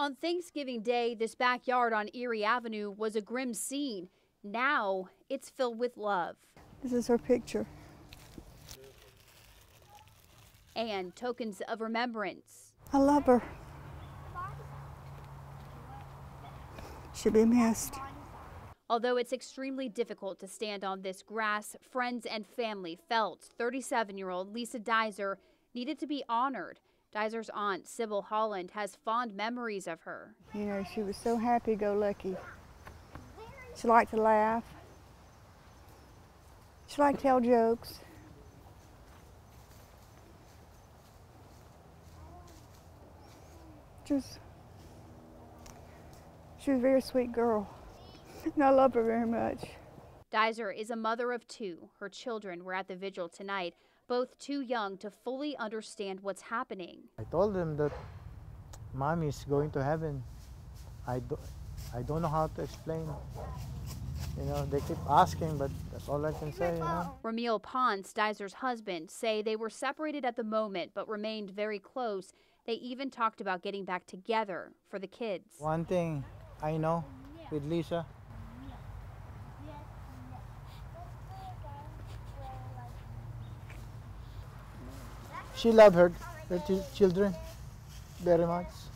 On Thanksgiving Day, this backyard on Erie Avenue was a grim scene. Now it's filled with love. This is her picture. And tokens of remembrance. I love her. She'll be missed. Although it's extremely difficult to stand on this grass, friends and family felt 37 year old Lisa Dizer needed to be honored. Dizer's aunt, Sybil Holland, has fond memories of her. You know, she was so happy go lucky. She liked to laugh. She liked to tell jokes. Just, she was a very sweet girl. And I love her very much. Dizer is a mother of two. Her children were at the vigil tonight, both too young to fully understand what's happening. I told them that mommy's going to heaven. I, do, I don't know how to explain. You know, they keep asking, but that's all I can say, you know. Ramil Ponce, Dizer's husband, say they were separated at the moment but remained very close. They even talked about getting back together for the kids. One thing I know with Lisa, she loved her, her children very much.